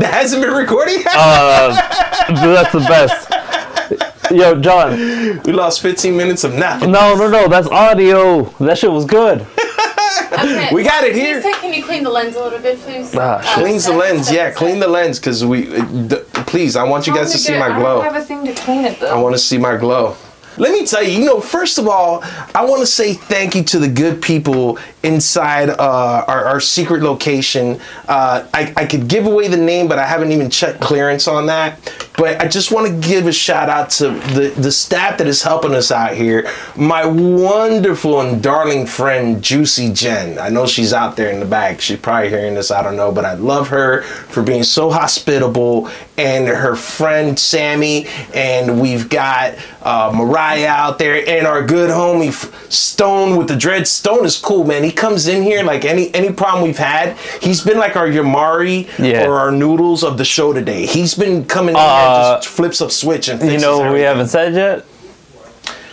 No. That hasn't been recording. Uh, that's the best. Yo, John. we lost 15 minutes of nothing. No, no, no. That's audio. That shit was good. Okay. We got it Can here. you say- Can you clean the lens a little bit, please? Ah, shit. Cleans the lens, yeah. Clean the lens, cause we. uh, d- please, I want you guys to see my I glow. don't have a thing to clean it though. I want to see my glow. Let me tell you, you know, first of all, I want to say thank you to the good people inside uh, our, our secret location. Uh, I, I could give away the name, but I haven't even checked clearance on that. But I just want to give a shout out to the, the staff that is helping us out here. My wonderful and darling friend, Juicy Jen. I know she's out there in the back. She's probably hearing this, I don't know, but I love her for being so hospitable. And her friend, Sammy. And we've got uh, Mariah out there and our good homie Stone with the dread. Stone is cool, man. He comes in here like any any problem we've had. He's been like our Yamari Yeah. or our noodles of the show today. He's been coming in Uh, and just flips up switch and You know what we haven't said yet?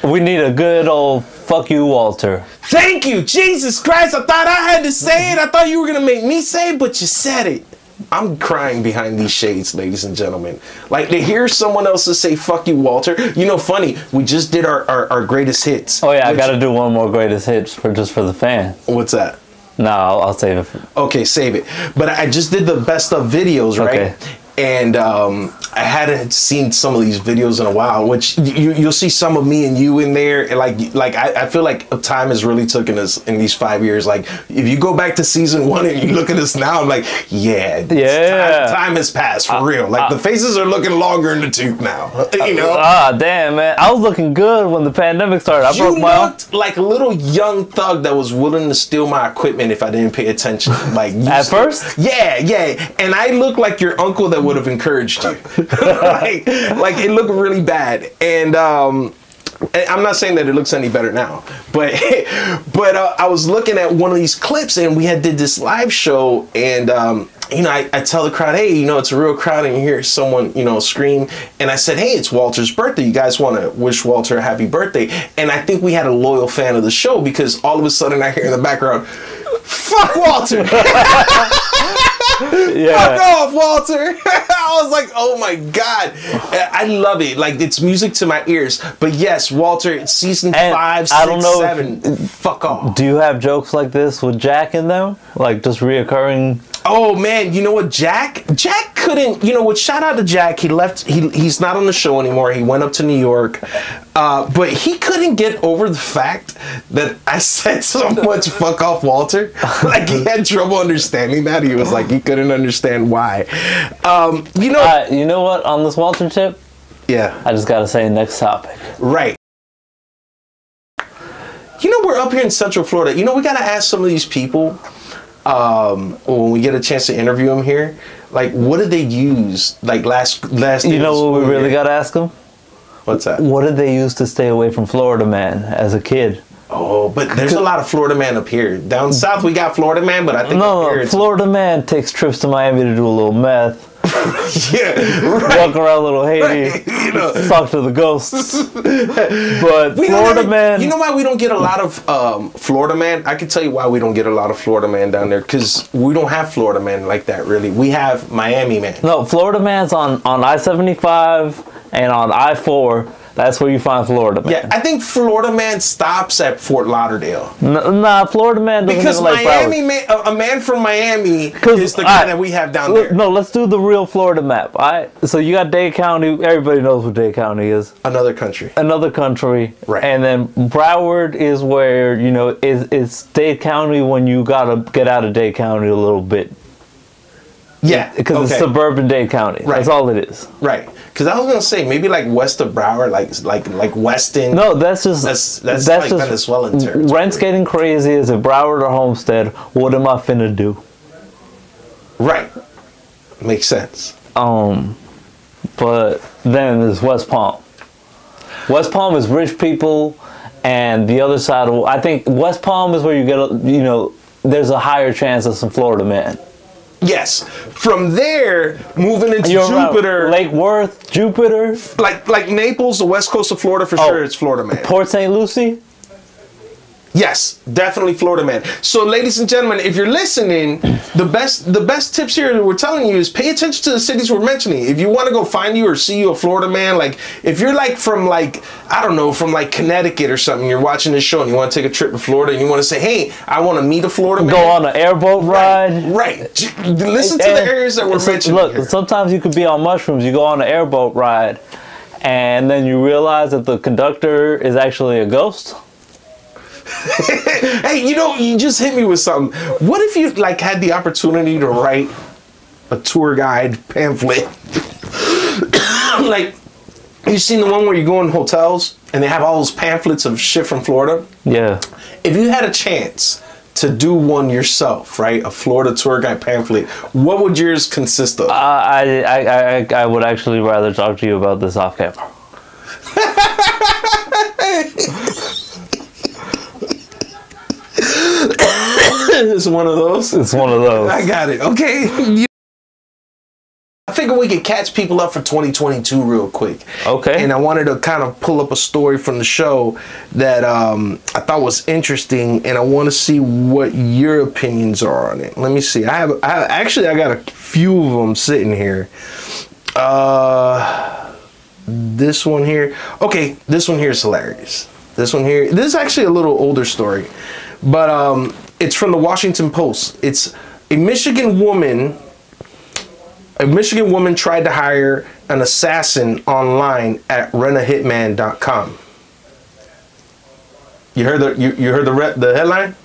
We need a good old fuck you, Walter. Thank you, Jesus Christ. I thought I had to say it. I thought you were gonna make me say it, but you said it. I'm crying behind these shades, ladies and gentlemen. Like to hear someone else say "fuck you, Walter." You know, funny. We just did our our, our greatest hits. Oh yeah, I gotta do one more greatest hits for just for the fans. What's that? No, I'll, I'll save it. For, Okay, save it. But I just did the best of videos, right? Okay. And um, I hadn't seen some of these videos in a while, which you you'll see some of me and you in there. Like like I, I feel like time has really taken us in these five years. Like if you go back to season one and you look at us now, I'm like, yeah, Yeah. time, time has passed for real. Like the faces are looking longer in the tooth now. You know. ah, damn man, I was looking good when the pandemic started. I you broke my looked like a little young thug that was willing to steal my equipment if I didn't pay attention. Like At still- first? yeah, yeah. And I look like your uncle that would have encouraged you. like, like it looked really bad. And um, I'm not saying that it looks any better now, but but uh, I was looking at one of these clips and we had did this live show and. Um, you know, I, I tell the crowd, hey, you know, it's a real crowd, and you hear someone, you know, scream. And I said, hey, it's Walter's birthday. You guys want to wish Walter a happy birthday? And I think we had a loyal fan of the show because all of a sudden I hear in the background, fuck Walter. Fuck Yeah, off, Walter. I was like, oh my God. I love it. Like, it's music to my ears. But yes, Walter, season And five, I don't know if- Fuck off. do you have jokes like this with Jack in them? Like just reoccurring? Oh man, you know what, Jack? Jack couldn't. You know what? Shout out to Jack. He left. He he's not on the show anymore. He went up to New York, uh, but he couldn't get over the fact that I said so much "fuck off, Walter." Like he had trouble understanding that. He was like he couldn't understand why. Um, you know? Uh, you know what? On this Walter tip, yeah. I just gotta say next topic. Right. You know, we're up here in Central Florida. You know, we got to ask some of these people um, when we get a chance to interview him here. Like, what did they use? Like last last. You know what we really year? gotta ask them? What's that? What did they use to stay away from Florida Man as a kid? Oh, but there's a lot of Florida man up here. Down south, we got Florida man, but I think No, Florida Man takes trips to Miami to do a little meth, yeah, right. walk around little Haiti, You know, talk to the ghosts. But we Florida Man, You know why we don't get a lot of um, Florida man? I can tell you why we don't get a lot of Florida man down there because we don't have Florida man like that. Really, we have Miami man. no, Florida Man's on on I seventy five and on I four. That's where you find Florida Man. Yeah, I think Florida man stops at Fort Lauderdale N- nah, Florida Man doesn't because like Miami man, a, a man from Miami is the guy that we have down there. No, let's do the real Florida map. All right. So you got Dade County. Everybody knows what Dade County is. Another country. Another country. Right. And then Broward is where you know is it's Dade County when you gotta get out of Dade County a little bit Yeah, because it's suburban Dade County. Right. That's all it is. Right, because I was gonna say maybe like west of Broward, like like like Weston. No, that's just That's- that's like Venezuelan territory. Rent's getting crazy. Is it Broward or Homestead? What am I finna do? right, makes sense. Um, but then there's West Palm. West Palm is rich people, and the other side of I think West Palm is where you get a- you know there's a higher chance of some Florida man. Yes, from there moving into You're Jupiter, Lake Worth, Jupiter, like like Naples, the west coast of Florida for Oh. sure. It's Florida man. Port St. Lucie. Yes, definitely Florida man. So, ladies and gentlemen, if you're listening, the best the best tips here that we're telling you is pay attention to the cities we're mentioning. If you want to go find you or see you a Florida man, like if you're like from like I don't know from like Connecticut or something, you're watching this show and you want to take a trip to Florida and you want to say, hey, I want to meet a Florida man. Go on an airboat ride. Right. J- Listen to the And- areas that we're mentioning. Look, here. sometimes you could be on mushrooms. You go on an airboat ride, and then you realize that the conductor is actually a ghost. Hey, you know, you just hit me with something. What if you like had the opportunity to write a tour guide pamphlet? like, you seen the one where you go in hotels and they have all those pamphlets of shit from Florida? Yeah. If you had a chance to do one yourself, right, a Florida tour guide pamphlet, what would yours consist of? I, I, I, I, I would actually rather talk to you about this off camera. it's one of those. It's one of those. I got it. Okay. I figure we could catch people up for 2022 real quick. Okay. And I wanted to kind of pull up a story from the show that um, I thought was interesting, and I want to see what your opinions are on it. Let me see. I have, I have actually I got a few of them sitting here. Uh, this one here. Okay, this one here is hilarious. This one here. This is actually a little older story, but um, it's from the Washington Post. It's a Michigan woman. A Michigan woman tried to hire an assassin online at rentahitman.com. You heard the you, you heard the re- the headline?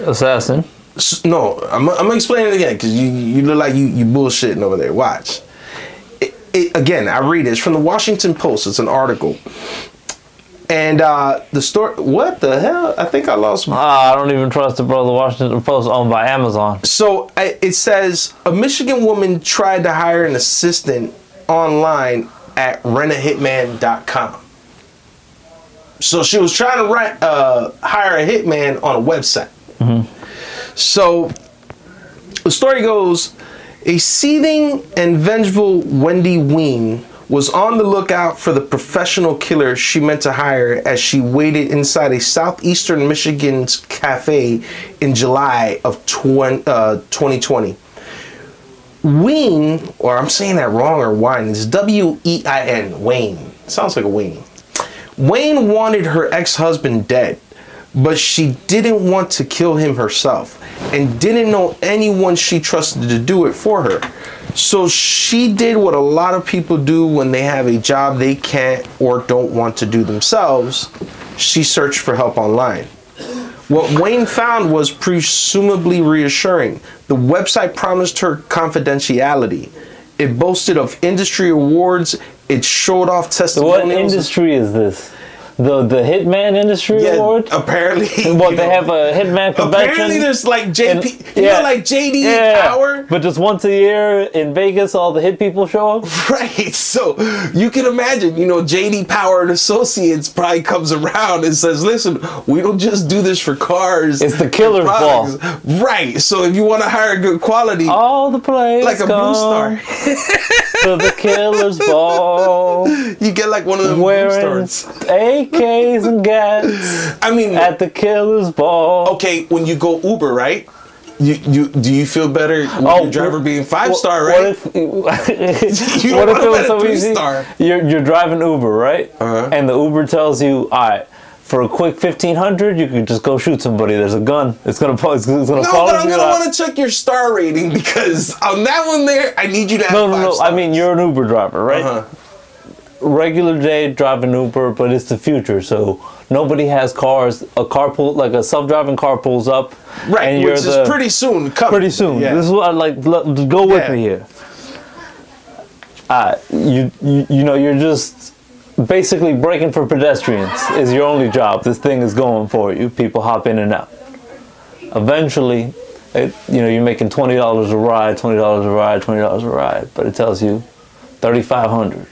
Assassin. No, I'm, I'm gonna explain it again because you you look like you you bullshitting over there. Watch. It, it, again, I read it. It's from the Washington Post. It's an article. And uh, the story. What the hell? I think I lost. my Ah, I don't even trust the brother Washington Post owned by Amazon. So I- it says a Michigan woman tried to hire an assistant online at rentahitman.com. So she was trying to rent, uh, hire a hitman on a website. So the story goes a seething and vengeful Wendy Ween was on the lookout for the professional killer she meant to hire as she waited inside a southeastern Michigan's cafe in July of 20, uh, 2020. Ween, or I'm saying that wrong, or wine, it's W E I N, Wayne. Sounds like a Wayne. Wayne wanted her ex husband dead, but she didn't want to kill him herself and didn't know anyone she trusted to do it for her. So she did what a lot of people do when they have a job they can't or don't want to do themselves. She searched for help online. What Wayne found was presumably reassuring. The website promised her confidentiality. It boasted of industry awards. It showed off testimonials. What industry is this? The the Hitman Industry Yeah, Award? apparently. What you they know, have a Hitman convention? Apparently, there's like JP. And- you yeah. know, like JD yeah, Power. But just once a year in Vegas, all the hit people show up. Right. So you can imagine, you know, JD Power and Associates probably comes around and says, listen, we don't just do this for cars. It's the killer's products." Right. So if you want to hire good quality, All the players like a blue star, to the killer's ball, you get like one of the blue stars. AKs and gats I mean, at the killer's ball. okay, when you go Uber, right? You, you do you feel better with Oh, your driver being five What- star, What right? if, You what if it was so easy? star. You're, you're driving Uber, right? Uh-huh. And the Uber tells you, all right, for a quick fifteen hundred, you can just go shoot somebody. There's a gun. It's gonna it's, gonna No, follow but I'm gonna want to check your star rating because on that one there, I need you to have No, no, no. I mean, you're an Uber driver, right? Uh-huh. Regular day driving Uber, but it's the future, so nobody has cars. A car pull, like a self-driving car pulls up, right, and which is the, pretty soon. Coming. pretty soon. Yeah. This is what I like. Go with Yeah. me here. Uh, you, you you know you're just basically braking for pedestrians is your only job. This thing is going for you. People hop in and out. Eventually, it, you know you're making twenty dollars a ride, twenty dollars a ride, twenty dollars a ride, but it tells you thirty five hundred.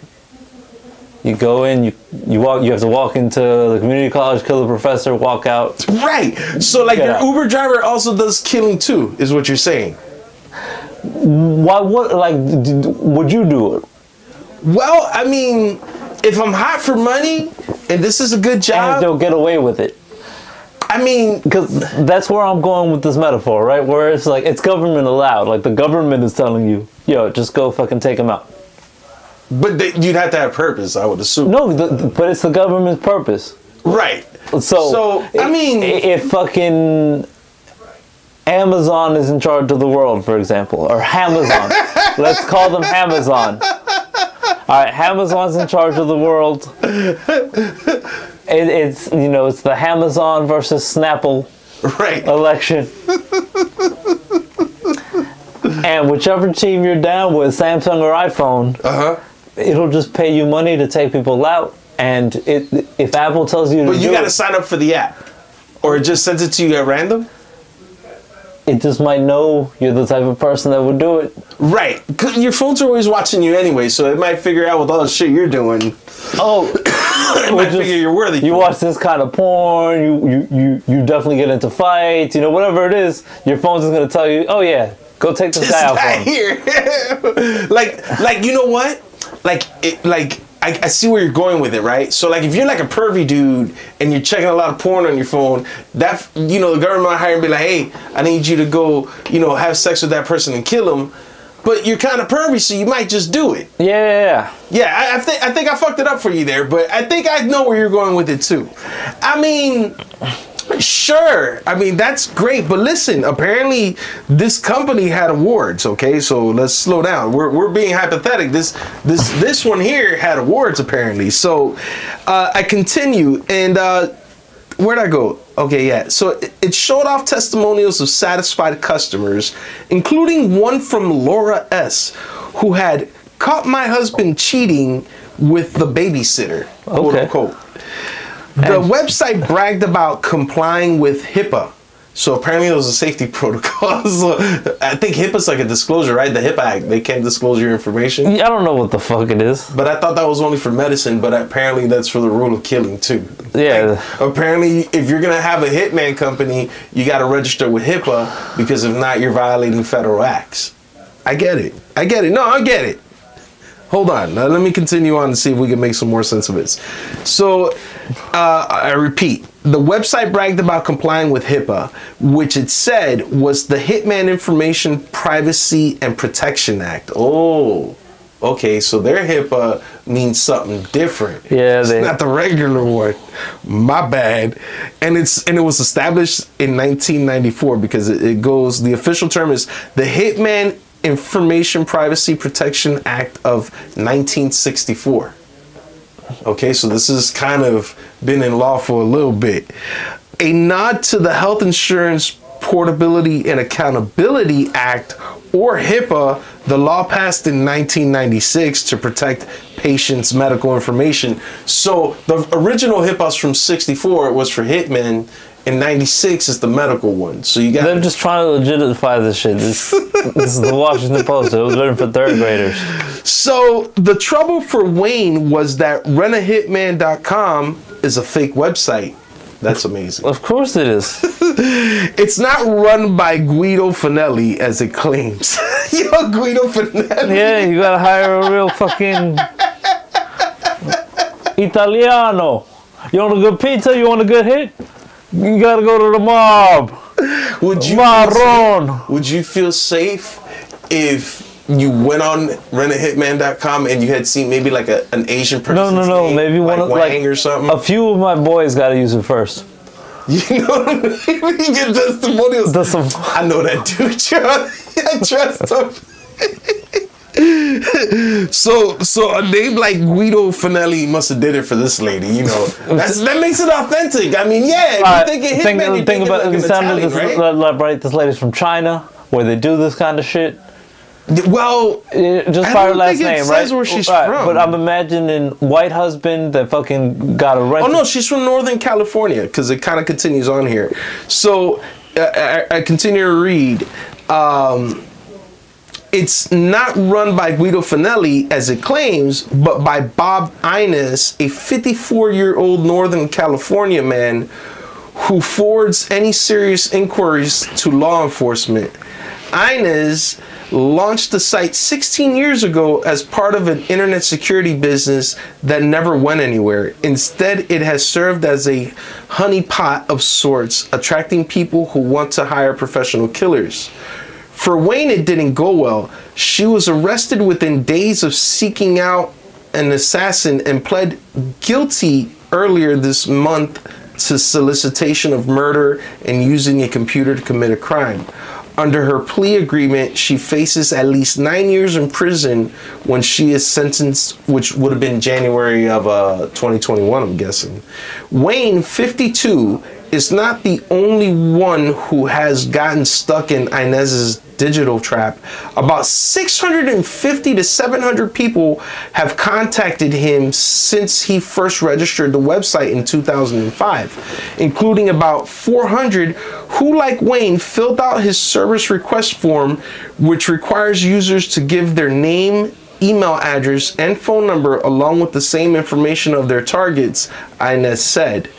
You go in, you you walk. You have to walk into the community college, kill the professor, walk out. Right. So like your out. Uber driver also does killing too, is what you're saying. Why? What? Like, would you do it? Well, I mean, if I'm hot for money and this is a good And job, they'll get away with it. I mean, Because that's where I'm going with this metaphor, right? Where it's like it's government allowed. Like the government is telling you, yo, just go fucking take them out. But they, you'd have to have purpose, I would assume. No, the, but it's the government's purpose. Right. So, So, I mean- if fucking Amazon is in charge of the world, for example, or Amazon, let's call them Amazon. All right, Amazon's in charge of the world. It, it's you know it's the Amazon versus Snapple Right. election. and whichever team you're down with, Samsung or iPhone, Uh huh. It'll just pay you money to take people out. And it, if Apple tells you to But you got to sign up for the app, or it just sends it to you at random. it just might know you're the type of person that would do it. Right, Your phone's are always watching you anyway, so it might figure out with all the shit you're doing. Oh, It might figure you're worthy. you watch this kind of porn, you, you, you, you definitely get into fights, you know, whatever it is, your phone's just gonna tell you, oh yeah, go take this this guy out him. here. like, like you know what? Like, it, like I, I see where you're going with it, right? So, like, if you're like a pervy dude and you're checking a lot of porn on your phone, that you know the government might hire and be like, hey, I need you to go, you know, have sex with that person and kill him. But you're kind of pervy, so you might just do it. Yeah, yeah, yeah. Yeah, I, I think I think I fucked it up for you there, but I think I know where you're going with it too. I mean, sure. I mean that's great, but listen. Apparently, this company had awards. Okay, so let's slow down. We're, we're being hypothetical. This this this one here had awards apparently. So uh, I continue, and uh, where'd I go? Okay, yeah. So it, showed off testimonials of satisfied customers, including one from Laura S, who had caught my husband cheating with the babysitter, quote Okay. unquote. The website bragged about complying with HIPAA. So apparently it was a safety protocol. so I think HIPAA's like a disclosure, right? The HIPAA Act, they can't disclose your information. Yeah, I don't know what the fuck it is. But I thought that was only for medicine, but apparently that's for the rule of killing too. Yeah. Like, apparently, if you're gonna have a hitman company, you got to register with HIPAA because if not, you're violating federal acts. I get it. I get it. No, I get it. Hold on. Now, let me continue on to see if we can make some more sense of this. So, uh, I repeat, the website bragged about complying with HIPAA, which it said was the Hitman Information Privacy and Protection Act. Oh, okay. So their HIPAA means something different. Yeah, it's not the regular one. My bad. And it's and it was established in 1994 because it, it goes. The official term is the Hitman Information Privacy Protection Act of 1964. Okay, so this has kind of been in law for a little bit. A nod to the Health Insurance Portability and Accountability Act, or HIPAA, the law passed in 1996 to protect patients' medical information. So the original HIPAA's from 64, was for hitmen, and 96 is the medical one. So you got They're just trying to legitimify this shit. This, this is the Washington Post. It was written for third graders. So the trouble for Wayne was that rentahitman.com is a fake website. That's amazing. Of course it is. It's not run by Guido Fanelli as it claims. Yo, Guido Fanelli. Yeah, you gotta hire a real fucking Italiano. You want a good pizza? You want a good hit? You gotta go to the mob. Would you Marron. would you feel safe if you went on rentahitman.com and you had seen maybe like a, an Asian person? No, no, no. Maybe one of like like Wang or something. a few of my boys gotta use it first. you know what I mean? you get testimonials. Some I know that dude. I trust him. so, so a name like Guido Fanelli must have did it for this lady. You know, That's, that makes it authentic. I mean, yeah, if Uh, you're thinking hitman, think, think about like it. an Italian, this, right? right, this lady's from China, where they do this kind of shit. Well, Just by her last name, says right? where she's Right, from. But I'm imagining white husband that fucking got a rent. Oh no, she's from Northern California because it kind of continues on here. So uh, I, I continue to read. Um, it's not run by Guido Fanelli as it claims, but by Bob Innes, a 54 year old Northern California man who forwards any serious inquiries to law enforcement. Innes launched the site 16 years ago as part of an internet security business that never went anywhere. Instead, it has served as a honeypot of sorts, attracting people who want to hire professional killers. For Wayne, it didn't go well. She was arrested within days of seeking out an assassin and pled guilty earlier this month to solicitation of murder and using a computer to commit a crime. Under her plea agreement, she faces at least nine years in prison when she is sentenced, which would have been January of uh, 2021, I'm guessing. Wayne, 52, is not the only one who has gotten stuck in Innes's digital trap. About 650 to 700 people have contacted him since he first registered the website in 2005, including about 400 who, like Wayne, filled out his service request form, which requires users to give their name, email address, and phone number along with the same information of their targets, Inez said.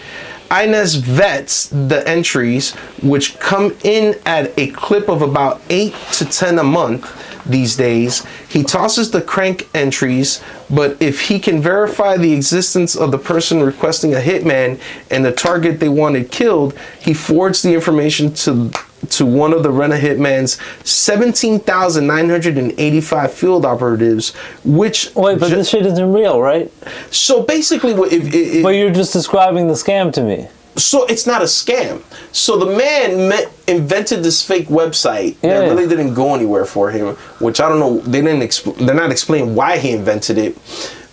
Innes vets the entries, which come in at a clip of about 8 to 10 a month these days. He tosses the crank entries, but if he can verify the existence of the person requesting a hitman and the target they wanted killed, he forwards the information to to one of the Rena Hitman's 17,985 field operatives, which Wait, but ju- this shit isn't real, right? so basically what if, if, But you're just describing the scam to me. so it's not a scam. So the man met, invented this fake website Yeah. that really didn't go anywhere for him, which I don't know. They didn't. Expl- they're not explaining why he invented it,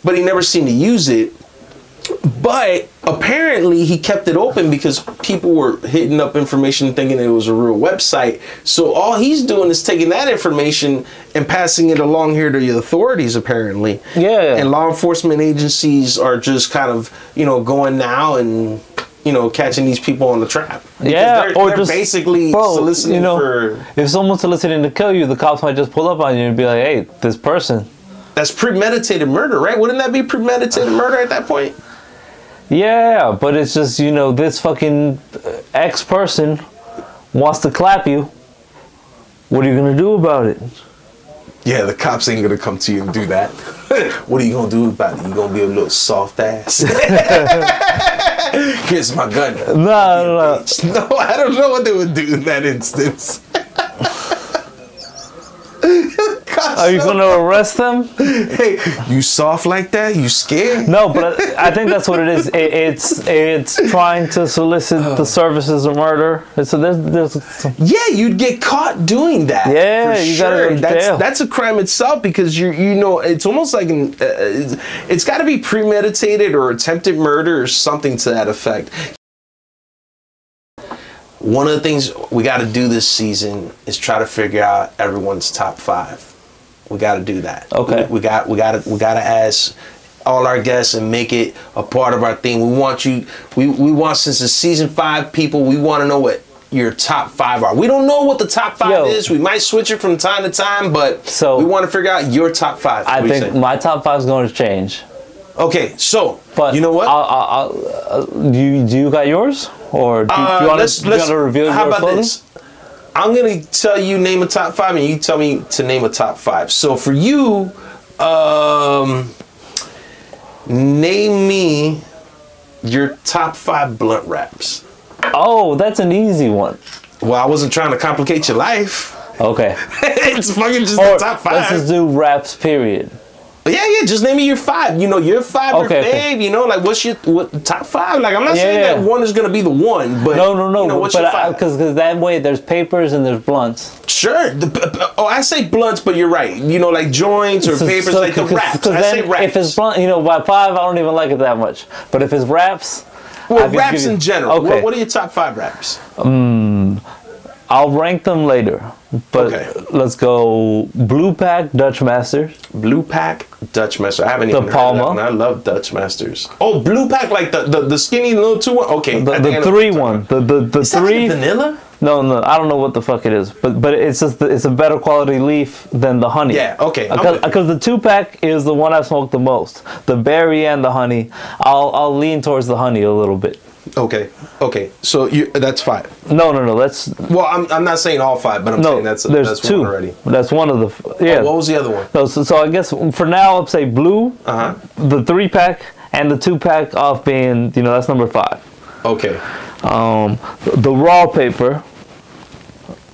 but he never seemed to use it. But apparently he kept it open because people were hitting up information thinking it was a real website. So all he's doing is taking that information and passing it along here to the authorities apparently. Yeah. And law enforcement agencies are just kind of, you know, going now and you know, catching these people on the trap. Because Yeah, they're, or they're just basically bro, soliciting you know, for If someone's soliciting to kill you, the cops might just pull up on you and be like, "Hey, this person." that's premeditated murder, right? Wouldn't that be premeditated murder at that point? Yeah, but it's just you know this fucking uh, ex person wants to clap you. What are you gonna do about it? Yeah, the cops ain't gonna come to you and do that. what are you gonna do about it? You gonna be a little soft ass? Here's my gun. No, no, no. No, I don't know what they would do in that instance. Are you gonna arrest them? Hey, you soft like that? You scared? No, but I think that's what it is. It, it's it's trying to solicit the services of murder. So there's there's Yeah, you'd get caught doing that. Yeah, you gotta go to that's jail. that's a crime itself because you you know it's almost like an uh, it's, it's got to be premeditated or attempted murder or something to that effect. One of the things we got to do this season is try to figure out everyone's top five. We got to do that. Okay. We, we got we got to we got to ask all our guests and make it a part of our thing. We want you. We we want since the season five, people. We want to know what your top five are. We don't know what the top five Yo. is. We might switch it from time to time, but So- we want to figure out your top five. I What do you think my top five is going to change. okay, so But you know what? I'll, I'll, I'll, uh, do you do you got yours or do, Uh, do you want to do you let's- to reveal How yours about this? I'm gonna tell you name a top five, and you tell me to name a top five. So for you, um, name me your top five blunt wraps. Oh, that's an easy one. Well, I wasn't trying to complicate your life. Okay. it's fucking just Or the top let's just do raps. Period. Oh, yeah, yeah. Just name me your five. You know, your five or Okay, fave. okay. You know, like what's your what top five? Like I'm not Yeah, saying yeah. that one is gonna be the one, but No, no, no. You know, what's but your five? because that way there's papers and there's blunts. Sure. The, oh, I say blunts, but you're right. You know, like joints or So- papers, so- like the 'cause- raps. 'cause I say then raps. If it's blunt, you know, by five, I don't even like it that much. But if it's raps, I well, could raps in general. Okay. What, what are your top five raps? Mm, I'll rank them later. But Okay. let's go Blue Pack Dutch Masters. Blue Pack, Dutch Master. I haven't The even heard of that one. I love Dutch Masters. Oh, Blue Pack, like the the, the skinny little two one. Okay, The, the three one. The the, the. Is that like three. vanilla? no, no, I don't know what the fuck it is. But but it's just the, it's a better quality leaf than the honey. Yeah, okay, Because because the two pack is the one I smoked the most. The berry and the honey. I'll I'll lean towards the honey a little bit. Okay. Okay. So you that's five. No, no, no. That's Well, I'm, I'm not saying all five, but I'm no. saying that's there's that's two one already. That's one of the. Yeah. Oh, what was the other one? No, so, so I guess for now, I'll say blue, Uh huh. the three pack, and the two pack off being, you know, that's number five. Okay. Um, the raw paper,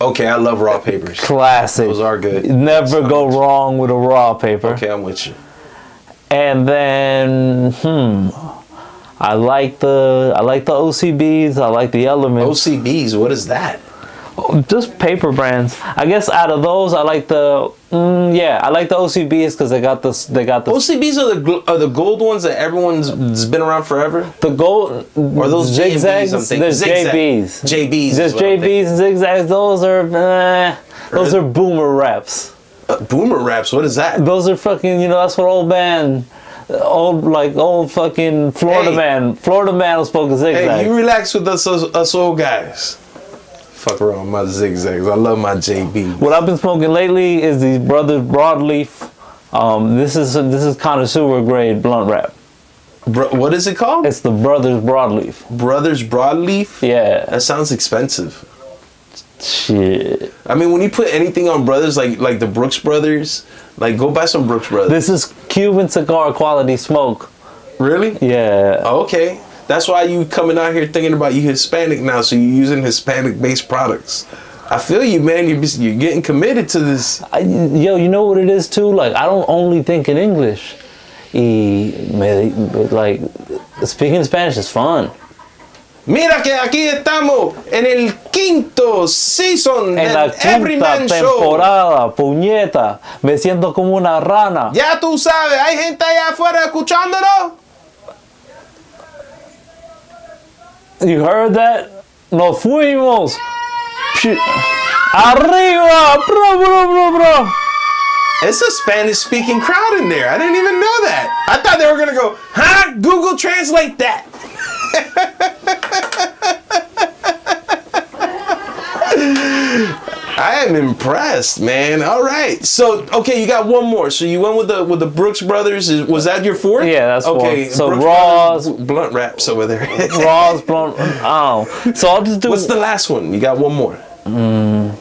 Okay, I love raw papers. classic. Those are good. Never go wrong with a raw paper. Okay, I'm with you. And then, hmm, I like the I like the OCBs. I like the Elements. OCBs, what is that? just paper brands. I guess out of those, I like the mm, yeah, I like the OCBs because they got this. They got the OCBs are the are the gold ones that everyone's been around forever. the gold Or those zigzags. I'm thinking. There's Zigzag. JBs. JBs There's JBs and zigzags. Those are eh, those are boomer raps. Uh, boomer raps, what is that? Those are fucking. You know that's what old man. Old like old fucking Florida Hey. man. Florida man was spoken zigzag. Hey, you relax with us, us, us old guys. Fuck around my zigzags. I love my JB. What I've been smoking lately is these Brothers Broadleaf. Um, this is this is connoisseur grade blunt wrap. Bro, what is it called? It's the Brothers Broadleaf. Brothers Broadleaf. Yeah. That sounds expensive. Shit. I mean, when you put anything on Brothers like like the Brooks Brothers, like go buy some Brooks Brothers. This is Cuban cigar quality smoke. really? Yeah. Oh, okay. That's why you coming out here thinking about you Hispanic now, so you're using Hispanic based products. I feel you, man. You're, you're getting committed to this. I, yo, you know what it is too? Like I don't only think in English. Y me, like speaking Spanish is fun. Mira que aquí estamos en el quinto season En la quinta Man Show. temporada, puñeta, me siento como una rana. Ya tú sabes, hay gente allá afuera escuchándolo. You heard that? Nos fuimos. Arriba, bro, bro, bro, bro. It's a Spanish speaking crowd in there. I didn't even know that. I thought they were gonna go, huh? Google translate that. I am impressed, man. All right. So, okay, you got one more. So you went with the with the Brooks Brothers. Is- Was that your fourth? Yeah, that's okay. So Brooks Brothers blunt wraps over there. Raw's blunt. Oh, so I'll just do. What's the last one? You got one more. Mm.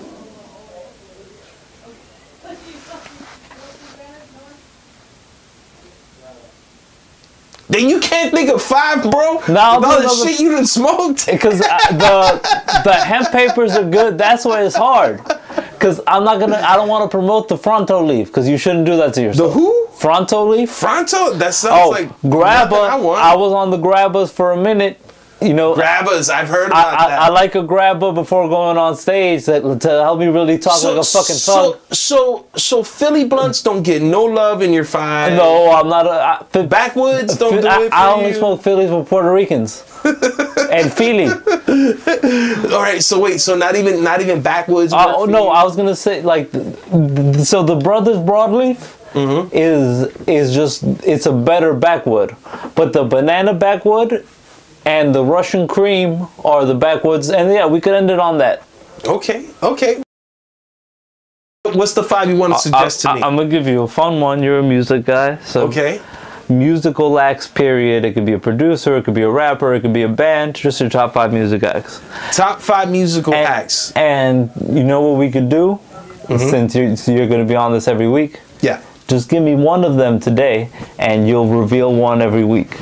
Then you can't think of five, bro. No, all the shit you done smoked. because uh, the the hemp papers are good. That's why it's hard. Because I'm not gonna. I don't want to promote the fronto leaf because you shouldn't do that to yourself. The who? Fronto leaf. Fronto? That sounds Oh, like grabba. I. I was on the grabbas for a minute. You know, Grabbas. I've heard I, about I, that. I like a grabba before going on stage that, to help me really talk like a fucking so, thug. so, so Philly blunts don't get no love in your five. No, I'm not a. I, Backwoods don't do I, it I only you. smoke Phillies with Puerto Ricans and Philly. All right, so wait, so not even not even backwoods. Uh, oh no. I was gonna say like, so the Brothers Broadleaf Mm-hmm. is is just it's a better backwood, but the banana backwood and the Russian cream are the backwoods, and yeah, we could end it on that. Okay, okay. What's the five you want to suggest to me? I, am gonna give you a fun one. You're a music guy, so okay. musical acts. Period. It could be a producer, it could be a rapper, it could be a band. Just your top five music acts. Top five musical And, acts. and you know what we could do, Mm-hmm. since you're, so you're gonna be on this every week. Yeah. Just give me one of them today, and you'll reveal one every week.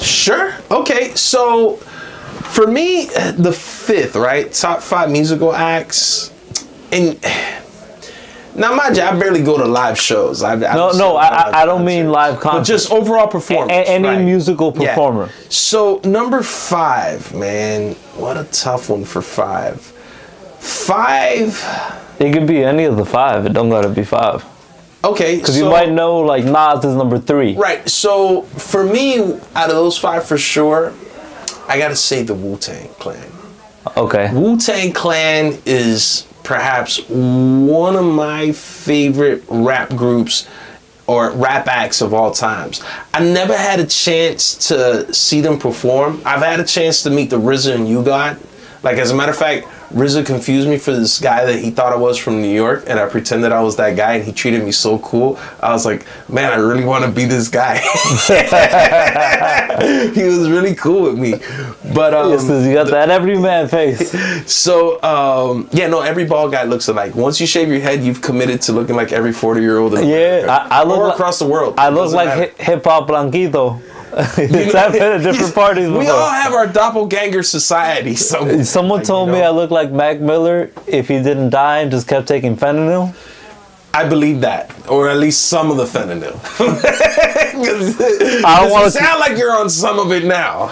Sure. Okay. So, for me, the fifth, right? Top five musical acts. And now, mind you, I barely go to live shows. I, I No, no, I, a lot of I, don't mean concerts. live But just overall performance. A- any right. musical Yeah. performer. So number five, man, what a tough one for five. Five. It could be any of the five. It don't gotta be five. Okay, Because so, you might know like Nas is number three. Right. So for me, out of those five, for sure, I gotta say the Wu Tang Clan. Okay. Wu Tang Clan is perhaps one of my favorite rap groups or rap acts of all times. I never had a chance to see them perform. I've had a chance to meet the RZA and You God. Like as a matter of fact, RZA confused me for this guy that he thought I was from New York, and I pretended I was that guy, and he treated me so cool. I was like, man, I really want to be this guy. he was really cool with me, but um, Yes, you got that every man face. so um, yeah, no, every bald guy looks alike. Once you shave your head, you've committed to looking like every forty year old Yeah, I- I look or like- across the world. I look like hip hop blanquito. I've been at different parties before. We all have our doppelganger society. Some, Someone like, told you me. I look like Mac Miller if he didn't die and just kept taking fentanyl. I believe that, or at least some of the fentanyl. I don't wanna- sound like you're on some of it now.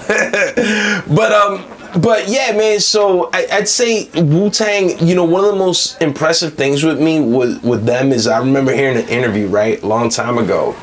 but um, but yeah, man. So I, I'd say Wu Tang. You know, one of the most impressive things with me with with them is I remember hearing an interview right a long time ago.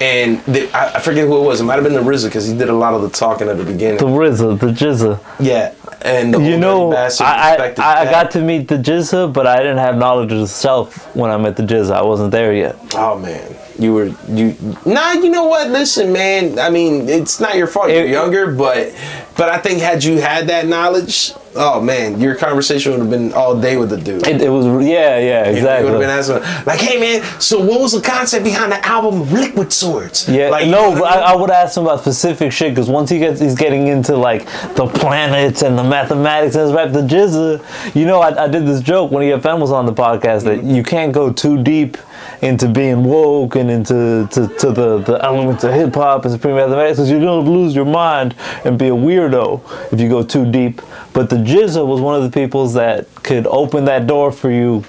And they, I, I forget who it was. It might have been the RZA because he did a lot of the talking at the beginning. The RZA, the GZA. yeah, and the You know, I, I, I got to meet the GZA, but I didn't have knowledge of the self when I met the GZA. I wasn't there yet. Oh man, you were you. Nah, you know what? Listen, man. I mean, it's not your fault. You're younger, but but I think had you had that knowledge, oh man, your conversation would have been all day with the dude. It, it was, yeah, yeah, You would have been exactly. asking, like, hey man, so what was the concept behind the album Liquid Swords? Yeah, like, no, I, mean? I would ask him about specific shit because once he gets, he's getting into like the planets and the mathematics and rap, the GZA. You know, I, I did this joke when EFM was on the podcast that mm-hmm. you can't go too deep into being woke and into to, to the, the elements of hip hop and supreme mathematics because you're gonna lose your mind and be a weirdo if you go too deep. But the GZA was one of the peoples that could open that door for you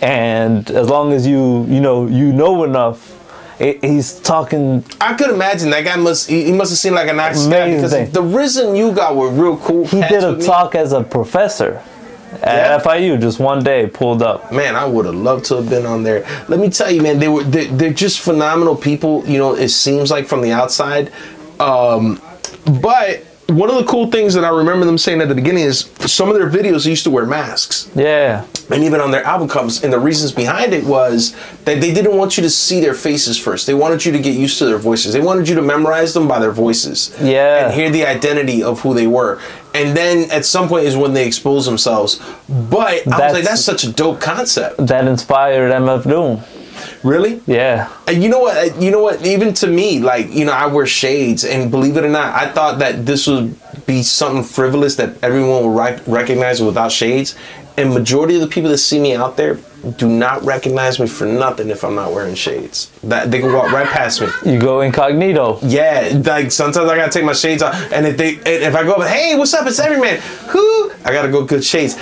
and as long as you you know you know enough it, he's talking I could imagine that guy must he, he must have seemed like a nice guy because the reason you got were real cool. he did a with me. talk as a professor Yeah. at FIU just one day pulled up Man, I would have loved to have been on there. Let me tell you, man, they were they, they're just phenomenal people. You know, it seems like from the outside, um, but one of the cool things that I remember them saying at the beginning is some of their videos they used to wear masks, yeah and even on their album covers. And the reasons behind it was that they didn't want you to see their faces first. They wanted you to get used to their voices. They wanted you to memorize them by their voices. Yeah. and hear the identity of who they were. And then at some point is when they expose themselves. But I was like, that's such a dope concept. that inspired MF Doom Really? yeah And you know what? uh, You know what? Even to me, like you know, I wear shades, and believe it or not, I thought that this would be something frivolous that everyone will rec- recognize without shades. And majority of the people that see me out there do not recognize me for nothing if I'm not wearing shades. That they can walk right past me. you go incognito Yeah, like sometimes I gotta take my shades off, and if they, and if I go, hey, what's up? It's Everyman. Who? I gotta go good shades.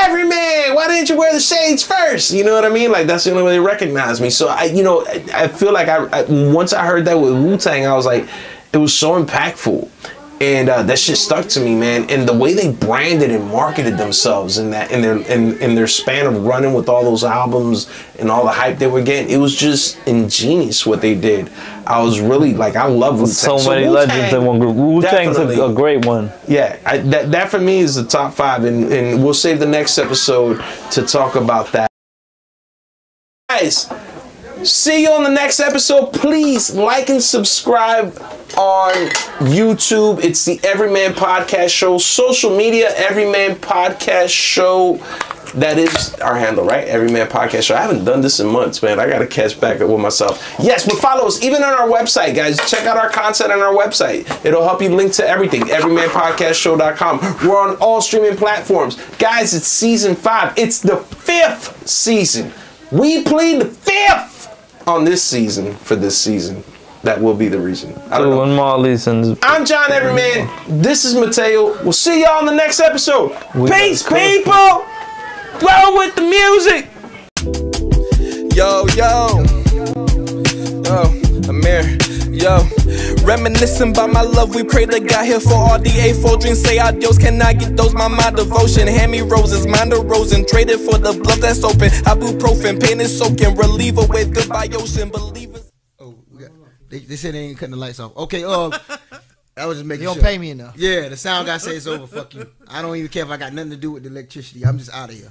Everyman, why didn't you wear the shades first? You know what I mean? Like that's the only way they recognize me. So I, you know, I, I feel like I, I once I heard that with Wu Tang, I was like, it was so impactful. And uh, that shit stuck to me, man. And the way they branded and marketed themselves in that in their in, in their span of running with all those albums and all the hype they were getting, it was just ingenious what they did. I was really like, I love so many legends in one group Wu Tang's a, a great one yeah, I, that that for me is the top five, and and we'll save the next episode to talk about that. Guys, see you on the next episode. Please like and subscribe on YouTube. It's the Everyman Podcast Show. Social media, Everyman Podcast Show. That is our handle, right? Everyman Podcast Show. I haven't done this in months, man. I gotta catch back up with myself. Yes, but follow us even on our website, guys. Check out our content on our website. It'll help you link to everything. EverymanPodcastShow.com. We're on all streaming platforms, guys. It's season five. It's the fifth season. We plead the fifth on this season for this season. That will be the reason. I don't know. when Molly's and I'm John Everyman. This is Mateo. We'll see y'all in the next episode. We Peace, people. Roll with the music. Yo, yo, yo, Amir, yo. Reminiscing by my love, we pray to God here for all the A4 dreams. Say adios, can I get those? My my devotion. Hand me roses, mind a rose, and traded for the blood that's open. Ibuprofen, pain is soaking, reliever with goodbye ocean. Believers. They, they said they ain't cutting the lights off. Okay, uh, I was just making You don't sure. pay me enough. Yeah, the sound guy says it's over. Fuck you. I don't even care if I got nothing to do with the electricity. I'm just out of here.